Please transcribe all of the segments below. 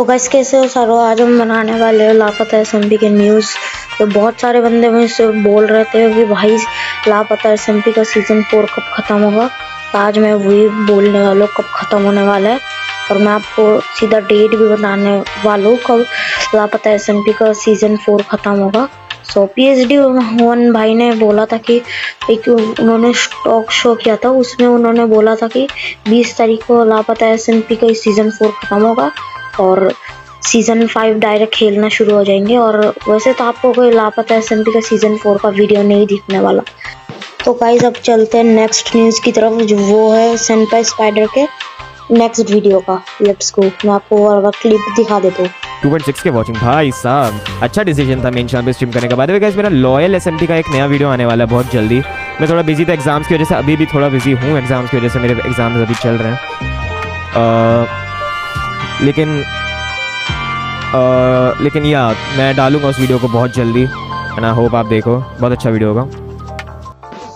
तो गैस कैसे हो सर? आज हम बनाने वाले हैं लापता एसएमपी के न्यूज़ तो बहुत सारे बंदे मुझसे बोल रहे थे कि भाई, लापता एसएमपी का सीज़न फोर कब ख़त्म होगा? तो आज मैं वही बोलने वाला हूँ, कब ख़त्म होने वाला है। और मैं आपको सीधा डेट भी बताने वाला हूँ, कब लापता एसएमपी का सीज़न फोर ख़त्म होगा। So P H D one भाई ने बोला था कि, एक उन्होंने स्टॉक शो किया था, उसमें उन्होंने बोला था कि 20 तारीख को लापता एसएमपी का सीज़न फोर ख़त्म होगा। और सीज़न फाइव डायरेक्ट खेलना शुरू हो जाएँगे। और वैसे तो आपको कोई लापता एस का सीज़न फोर का वीडियो नहीं दिखने वाला। तो गाइज़ अब चलते हैं नेक्स्ट न्यूज़ की तरफ़, जो वो है सेंपाई स्पाइडर के नेक्स्ट वीडियो का। लेट्स गो मैं आपको क्लिप दिखा देता हूँ। 2.6 के वॉचिंग भाई साहब अच्छा डिसीज़न था मेन चैनल पे स्ट्रीम करने का। बाद में मेरा लॉयल एसएमटी का एक नया वीडियो आने वाला है बहुत जल्दी। मैं थोड़ा बिज़ी था एग्ज़ाम्स की वजह से, अभी भी थोड़ा बिज़ी हूँ एग्ज़ाम्स की वजह से मेरे एग्ज़ाम्स अभी चल रहे हैं। लेकिन आ, लेकिन या मैं डालूँगा उस वीडियो को बहुत जल्दी एंड आई होप आप देखो। बहुत अच्छा वीडियो होगा।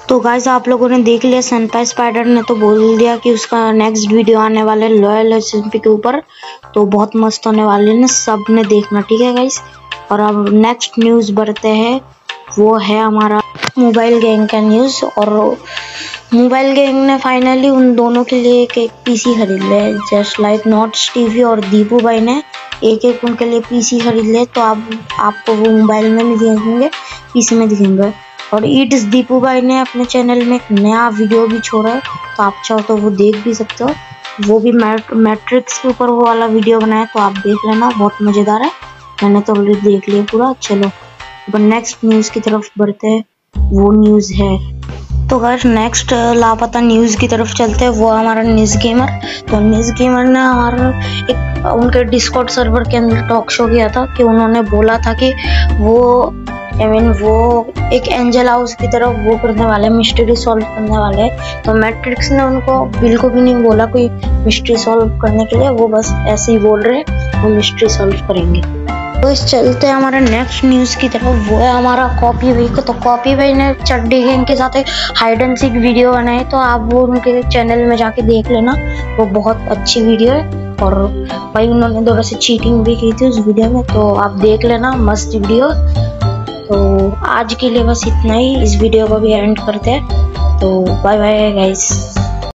तो गाइस आप लोगों ने देख लिया सनपाई स्पाइडर ने तो बोल दिया कि उसका नेक्स्ट वीडियो आने वाला लॉयल एस के ऊपर। तो बहुत मस्त होने वाले हैं सबने देखना ठीक है गाइस और अब नेक्स्ट न्यूज़ बढ़ते हैं। वो है हमारा मोबाइल गैंग का न्यूज़ और मोबाइल गैंग ने फाइनली उन दोनों के लिए एक एक पीसी खरीद लिया जस्ट लाइक नॉट टीवी और दीपू भाई ने एक एक उनके लिए पीसी खरीद लिया तो आप, आपको वो मोबाइल में नहीं दिखेंगे, पीसी में दिखेंगे। और ईट दीपू भाई ने अपने चैनल में एक नया वीडियो भी छोड़ा है। तो आप चाहो तो वो देख भी सकते हो। वो भी मैट्रिक्स के ऊपर वो वाला वीडियो बनाया तो आप देख लेना। बहुत मज़ेदार है। मैंने तो ऑलरेडी देख लिया पूरा। चलो नेक्स्ट न्यूज़ की तरफ़ बढ़ते हैं। वो न्यूज़ है तो अगर नेक्स्ट लापता न्यूज़ की तरफ़ चलते हैं। वो हमारा न्यूज़ गेमर तो न्यूज़ गेमर ने हमारा एक उनके डिस्कॉट सर्वर के अंदर टॉक शो किया था कि उन्होंने बोला था कि वो आई I मीन mean, वो एक एंजल हाउस की तरफ़ वो करने वाले मिस्ट्री सॉल्व करने वाले। तो मैट्रिक्स ने उनको बिल्कुल भी नहीं बोला कोई मिस्ट्री सॉल्व करने के लिए। वो बस ऐसे ही बोल रहे हैं वो मिस्ट्री सॉल्व करेंगे। तो इस चलते हमारे नेक्स्ट न्यूज़ की तरफ़ वो है हमारा कॉपी भाई को। तो कॉपी भाई ने चड्डी गेम के साथ एक हाइड एंड सीक वीडियो बनाई। तो आप वो उनके चैनल में जाके देख लेना। वो बहुत अच्छी वीडियो है। और भाई उन्होंने तो वैसे चीटिंग भी की थी उस वीडियो में। तो आप देख लेना, मस्त वीडियो तो आज के लिए बस इतना ही। इस वीडियो को भी एंड करते हैं। तो बाय बाय गाइस